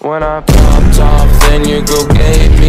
When I popped off, then you go gay.